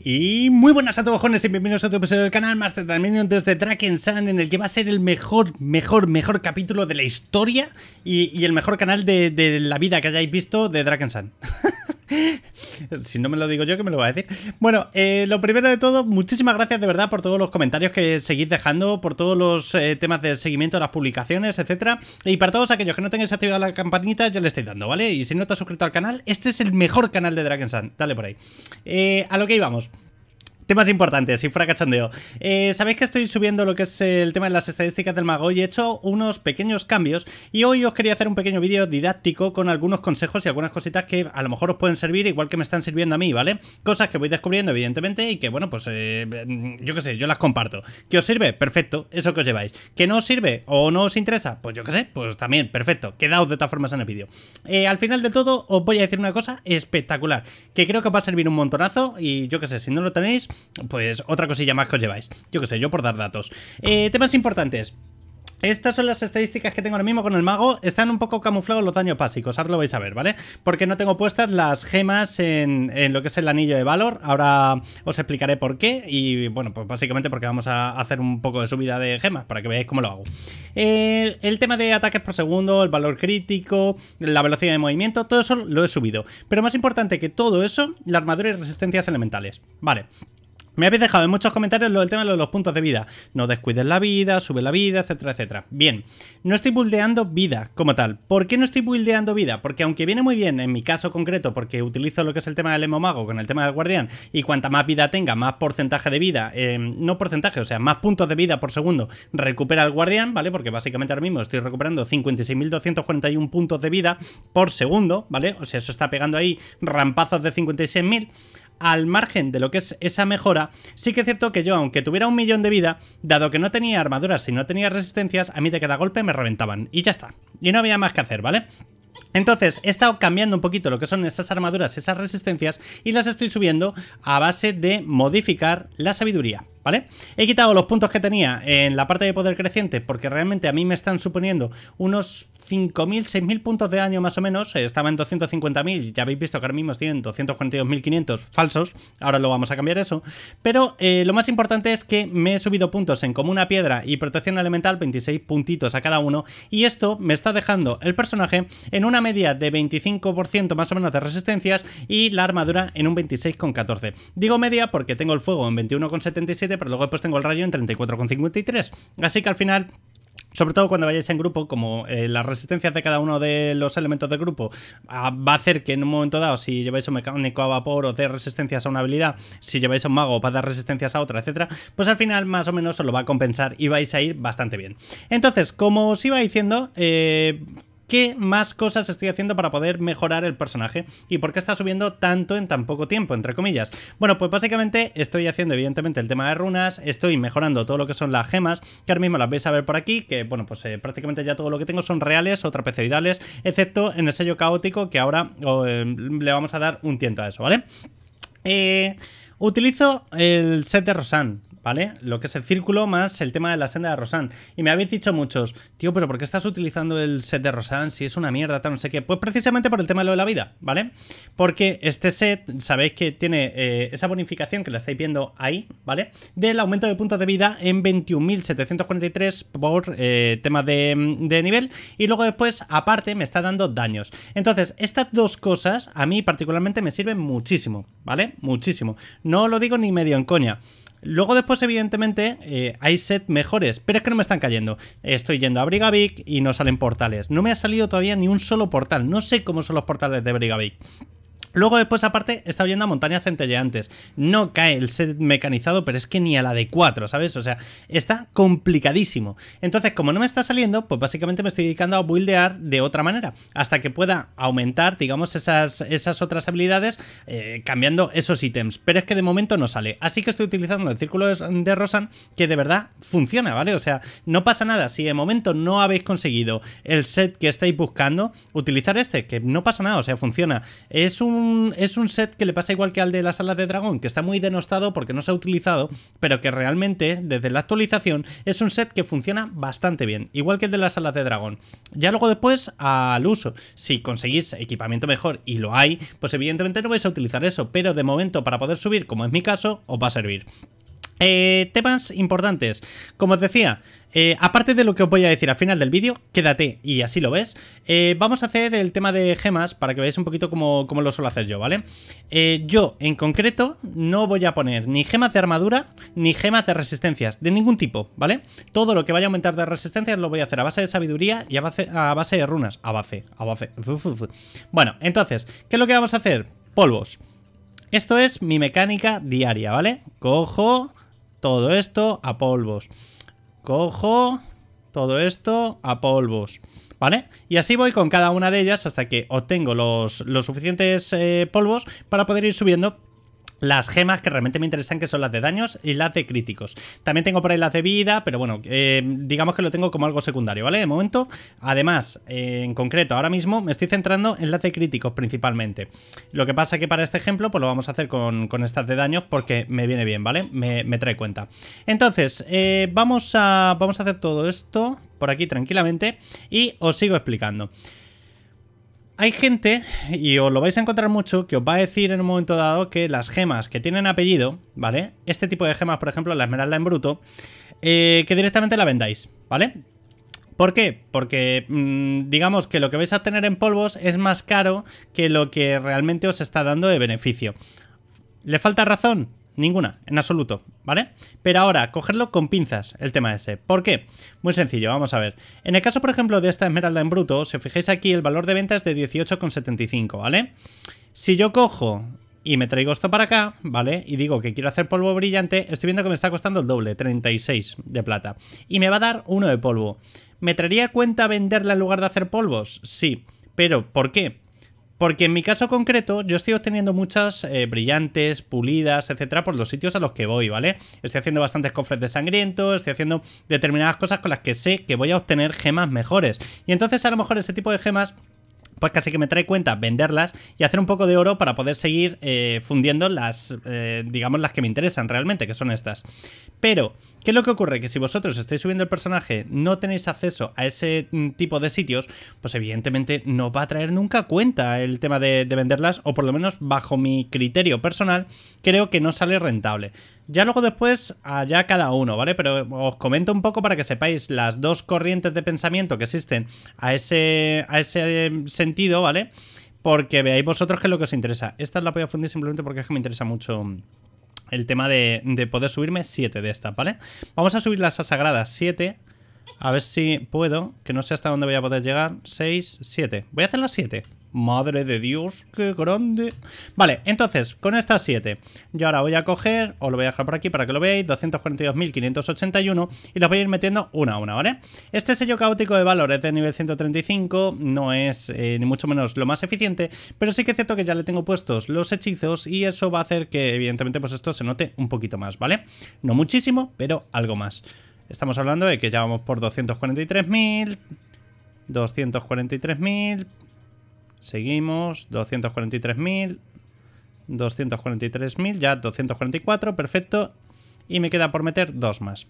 Y muy buenas a todos jóvenes y bienvenidos a otro episodio del canal Master Dominion desde Draken Sun en el que va a ser el mejor, mejor, mejor capítulo de la historia y, el mejor canal de, de, la vida que hayáis visto de Draken Sun. si no me lo digo yo, que me lo va a decir. Bueno, eh, lo primero de todo, muchísimas gracias de verdad por todos los comentarios que seguís dejando, por todos los eh, temas de seguimiento de las publicaciones, etcétera. Y para todos aquellos que no tengáis activada la campanita, ya le estoy dando, ¿vale? Y si no te has suscrito al canal, este es el mejor canal de Dragon Sun. Dale por ahí. Eh, a lo que íbamos. Temas importantes, y fuera cachondeo. Eh, Sabéis que estoy subiendo lo que es el tema de las estadísticas del mago y he hecho unos pequeños cambios y hoy os quería hacer un pequeño vídeo didáctico con algunos consejos y algunas cositas que a lo mejor os pueden servir igual que me están sirviendo a mí, ¿vale? Cosas que voy descubriendo evidentemente y que bueno, pues eh, yo qué sé, yo las comparto. ¿Que os sirve? Perfecto, eso que os lleváis. ¿Que no os sirve o no os interesa? Pues yo qué sé, pues también, perfecto. Quedaos de todas formas en el vídeo. Eh, al final de todo os voy a decir una cosa espectacular, que creo que os va a servir un montonazo y yo qué sé, si no lo tenéis pues otra cosilla más que os lleváis. Yo qué sé, yo por dar datos. Eh, temas importantes. Estas son las estadísticas que tengo ahora mismo con el mago. Están un poco camuflados los daños básicos, ahora lo vais a ver, ¿vale? Porque no tengo puestas las gemas en, lo que es el anillo de valor. Ahora os explicaré por qué. Y bueno, pues básicamente porque vamos a hacer un poco de subida de gemas para que veáis cómo lo hago. El tema de ataques por segundo, el valor crítico, la velocidad de movimiento, todo eso lo he subido. Pero más importante que todo eso, la armadura y resistencias elementales. Vale. Me habéis dejado en muchos comentarios lo del tema de los puntos de vida. No descuides la vida, sube la vida, etcétera, etcétera. Bien, no estoy buildeando vida como tal. ¿Por qué no estoy buildeando vida? Porque aunque viene muy bien en mi caso concreto, porque utilizo lo que es el tema del emo mago con el tema del guardián, y cuanta más vida tenga, más porcentaje de vida, eh, no porcentaje, o sea, más puntos de vida por segundo recupera el guardián, ¿vale? Porque básicamente ahora mismo estoy recuperando 56.241 puntos de vida por segundo, ¿vale? O sea, eso está pegando ahí rampazos de 56.000 al margen de lo que es esa mejora, sí que es cierto que yo, aunque tuviera un millón de vida, dado que no tenía armaduras y no tenía resistencias, a mí de cada golpe me reventaban. Y ya está. Y no había más que hacer, ¿vale? Entonces, he estado cambiando un poquito lo que son esas armaduras, esas resistencias, y las estoy subiendo a base de modificar la sabiduría. ¿Vale? He quitado los puntos que tenía en la parte de poder creciente porque realmente a mí me están suponiendo unos 5.000, 6.000 puntos de daño más o menos. Estaba en 250.000, ya habéis visto que ahora mismo estoy en 242.500 falsos. Ahora lo vamos a cambiar eso. Pero eh, lo más importante es que me he subido puntos en Comuna Piedra y Protección Elemental, 26 puntitos a cada uno. Y esto me está dejando el personaje en una media de 25% más o menos de resistencias y la armadura en un 26,14. Digo media porque tengo el fuego en 21,77 pero luego después tengo el rayo en 34,53. Así que al final sobre todo cuando vayáis en grupo, como eh, las resistencias de cada uno de los elementos del grupo ah, va a hacer que en un momento dado, si lleváis un mecánico a vapor o de resistencias a una habilidad, si lleváis un mago va a dar resistencias a otra, etcétera, pues al final más o menos os lo va a compensar y vais a ir bastante bien. Entonces, como os iba diciendo, eh, qué más cosas estoy haciendo para poder mejorar el personaje y por qué está subiendo tanto en tan poco tiempo, entre comillas. Bueno, pues básicamente estoy haciendo evidentemente el tema de runas, estoy mejorando todo lo que son las gemas, que ahora mismo las vais a ver por aquí, que bueno, pues eh, prácticamente ya todo lo que tengo son reales o trapezoidales, excepto en el sello caótico, que ahora eh, le vamos a dar un tiento a eso, ¿vale? Eh, utilizo el set de Rosan, ¿vale? Lo que es el círculo más el tema de la senda de Rosan. Y me habéis dicho muchos, tío, pero ¿por qué estás utilizando el set de Rosan si es una mierda, tal, no sé qué? Pues precisamente por el tema de lo de la vida, ¿vale? Porque este set, sabéis que tiene eh, esa bonificación que la estáis viendo ahí, ¿vale? Del aumento de puntos de vida en 21.743 por eh, tema de, de nivel. Y luego después, aparte, me está dando daños. Entonces, estas dos cosas a mí particularmente me sirven muchísimo, ¿vale? Muchísimo. No lo digo ni medio en coña. Luego después, evidentemente, eh, hay set mejores, pero es que no me están cayendo. Estoy yendo a Brigavik y no salen portales. No me ha salido todavía ni un solo portal. No sé cómo son los portales de Brigavik. Luego después aparte está oyendo a montañas centelleantes. No cae el set mecanizado, pero es que ni a la de 4, ¿sabes? O sea, está complicadísimo. Entonces, como no me está saliendo, pues básicamente me estoy dedicando a buildear de otra manera. Hasta que pueda aumentar, digamos, esas, esas otras habilidades eh, cambiando esos ítems. Pero es que de momento no sale. Así que estoy utilizando el círculo de Rosan, que de verdad funciona, ¿vale? O sea, no pasa nada. Si de momento no habéis conseguido el set que estáis buscando, utilizar este, que no pasa nada, o sea, funciona. Es un es un set que le pasa igual que al de las alas de dragón, que está muy denostado porque no se ha utilizado, pero que realmente desde la actualización es un set que funciona bastante bien, igual que el de las alas de dragón. Ya luego después al uso, si conseguís equipamiento mejor y lo hay, pues evidentemente no vais a utilizar eso, pero de momento para poder subir, como es mi caso, os va a servir. Eh, temas importantes. Como os decía, eh, aparte de lo que os voy a decir al final del vídeo, quédate y así lo ves. Eh, vamos a hacer el tema de gemas para que veáis un poquito cómo, lo suelo hacer yo, ¿vale? yo, en concreto, no voy a poner ni gemas de armadura ni gemas de resistencias, de ningún tipo, ¿vale? Todo lo que vaya a aumentar de resistencias lo voy a hacer a base de sabiduría y a base, a base de runas. A base, a base. Bueno, entonces, ¿qué es lo que vamos a hacer? Polvos. Esto es mi mecánica diaria, ¿vale? Cojo todo esto a polvos. Cojo todo esto a polvos. ¿Vale? Y así voy con cada una de ellas hasta que obtengo los, suficientes eh, polvos para poder ir subiendo las gemas que realmente me interesan, que son las de daños y las de críticos. También tengo por ahí las de vida, pero bueno, eh, digamos que lo tengo como algo secundario, ¿vale? De momento, además, eh, en concreto, ahora mismo me estoy centrando en las de críticos principalmente. Lo que pasa que para este ejemplo, pues lo vamos a hacer con, estas de daños porque me viene bien, ¿vale? Me, trae cuenta. Entonces, eh, vamos, a, vamos a hacer todo esto por aquí tranquilamente y os sigo explicando. Hay gente, y os lo vais a encontrar mucho, que os va a decir en un momento dado que las gemas que tienen apellido, ¿vale? Este tipo de gemas, por ejemplo, la esmeralda en bruto, eh, que directamente la vendáis, ¿vale? ¿Por qué? Porque mm, digamos que lo que vais a tener en polvos es más caro que lo que realmente os está dando de beneficio. ¿Le falta razón? Ninguna, en absoluto, ¿vale? Pero ahora, cogerlo con pinzas, el tema ese. ¿Por qué? Muy sencillo, vamos a ver. En el caso, por ejemplo, de esta esmeralda en bruto, si os fijáis aquí, el valor de venta es de 18,75, ¿vale? Si yo cojo y me traigo esto para acá, ¿vale? Y digo que quiero hacer polvo brillante, estoy viendo que me está costando el doble, 36 de plata. Y me va a dar uno de polvo. ¿Me traería cuenta venderla en lugar de hacer polvos? Sí. Pero, ¿por qué? Porque en mi caso concreto, yo estoy obteniendo muchas eh, brillantes, pulidas, etcétera, por los sitios a los que voy, ¿vale? Estoy haciendo bastantes cofres de sangriento, estoy haciendo determinadas cosas con las que sé que voy a obtener gemas mejores. Y entonces, a lo mejor, ese tipo de gemas pues casi que me trae cuenta venderlas y hacer un poco de oro para poder seguir eh, fundiendo las, eh, digamos, las que me interesan realmente, que son estas. Pero, ¿qué es lo que ocurre? Que si vosotros estáis subiendo el personaje, no tenéis acceso a ese mm, tipo de sitios, pues evidentemente no va a traer nunca cuenta el tema de, de venderlas, o por lo menos bajo mi criterio personal, creo que no sale rentable. Ya luego después, allá cada uno, ¿vale? Pero os comento un poco para que sepáis las dos corrientes de pensamiento que existen a ese, a ese sentido, ¿vale? Porque veáis vosotros qué es lo que os interesa. Esta la voy a fundir simplemente porque es que me interesa mucho el tema de, de poder subirme 7 de estas, ¿vale? Vamos a subir las sagradas 7. A ver si puedo, que no sé hasta dónde voy a poder llegar. 6, 7. Voy a hacer las 7. Madre de Dios, qué grande. Vale, entonces, con estas 7, yo ahora voy a coger, os lo voy a dejar por aquí para que lo veáis, 242.581 y los voy a ir metiendo una a una, ¿vale? Este sello caótico de valores de nivel 135 no es eh, ni mucho menos lo más eficiente, pero sí que es cierto que ya le tengo puestos los hechizos y eso va a hacer que evidentemente pues esto se note un poquito más, ¿vale? No muchísimo, pero algo más. Estamos hablando de que ya vamos por 243.000, 243.000... Seguimos, 243.000, 243.000, ya 244, perfecto. Y me queda por meter dos más.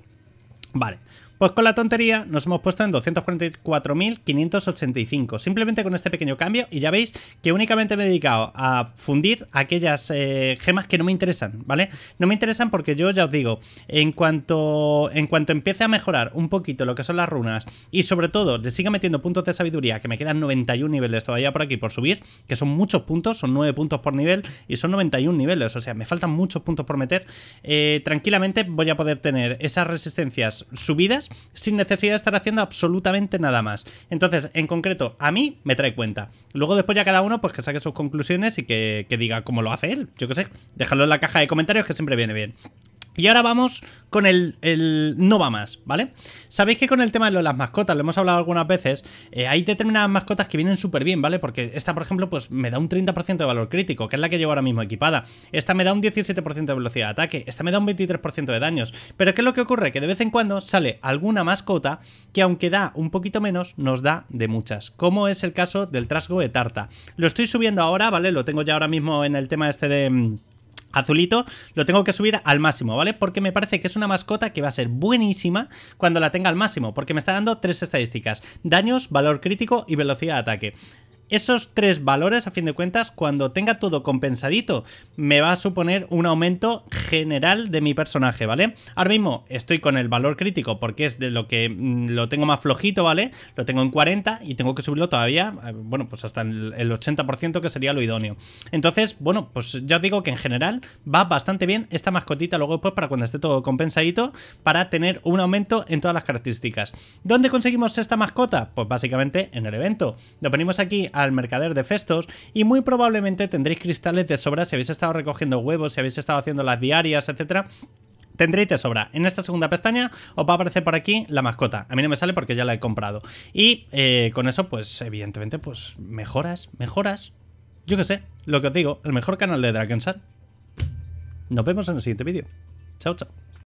Vale, pues con la tontería nos hemos puesto en 244.585, simplemente con este pequeño cambio y ya veis que únicamente me he dedicado a fundir aquellas eh, gemas que no me interesan, ¿vale? No me interesan porque yo ya os digo, en cuanto, en cuanto empiece a mejorar un poquito lo que son las runas y sobre todo le siga metiendo puntos de sabiduría, que me quedan 91 niveles todavía por aquí por subir, que son muchos puntos, son 9 puntos por nivel y son 91 niveles, o sea, me faltan muchos puntos por meter, eh, tranquilamente voy a poder tener esas resistencias subidas sin necesidad de estar haciendo absolutamente nada más. Entonces, en concreto, a mí me trae cuenta. Luego después ya cada uno pues que saque sus conclusiones y que, diga cómo lo hace él. Yo qué sé, déjalo en la caja de comentarios que siempre viene bien. Y ahora vamos con el, no va más, ¿vale? Sabéis que con el tema de las mascotas, lo hemos hablado algunas veces, eh, hay determinadas mascotas que vienen súper bien, ¿vale? Porque esta, por ejemplo, pues me da un 30% de valor crítico, que es la que llevo ahora mismo equipada. Esta me da un 17% de velocidad de ataque, esta me da un 23% de daños. Pero ¿qué es lo que ocurre? Que de vez en cuando sale alguna mascota que aunque da un poquito menos, nos da de muchas. Como es el caso del trasgo de tarta. Lo estoy subiendo ahora, ¿vale? Lo tengo ya ahora mismo en el tema este de mm, azulito, lo tengo que subir al máximo, ¿vale? Porque me parece que es una mascota que va a ser buenísima cuando la tenga al máximo, porque me está dando tres estadísticas, daños, valor crítico y velocidad de ataque esos tres valores, a fin de cuentas, cuando tenga todo compensadito, me va a suponer un aumento general de mi personaje, ¿vale? Ahora mismo estoy con el valor crítico porque es de lo que mm, lo tengo más flojito, ¿vale? Lo tengo en 40 y tengo que subirlo todavía, eh, bueno, pues hasta el 80% que sería lo idóneo. Entonces, bueno, pues ya os digo que en general va bastante bien esta mascotita luego después para cuando esté todo compensadito para tener un aumento en todas las características. ¿Dónde conseguimos esta mascota? Pues básicamente en el evento. Lo ponemos aquí al mercader de Festos y muy probablemente tendréis cristales de sobra si habéis estado recogiendo huevos, si habéis estado haciendo las diarias, etcétera tendréis de sobra. En esta segunda pestaña os va a aparecer por aquí la mascota. A mí no me sale porque ya la he comprado. Y eh, con eso, pues evidentemente, pues mejoras, mejoras. Yo qué sé, lo que os digo, el mejor canal de Drakensar. Nos vemos en el siguiente vídeo. Chao, chao.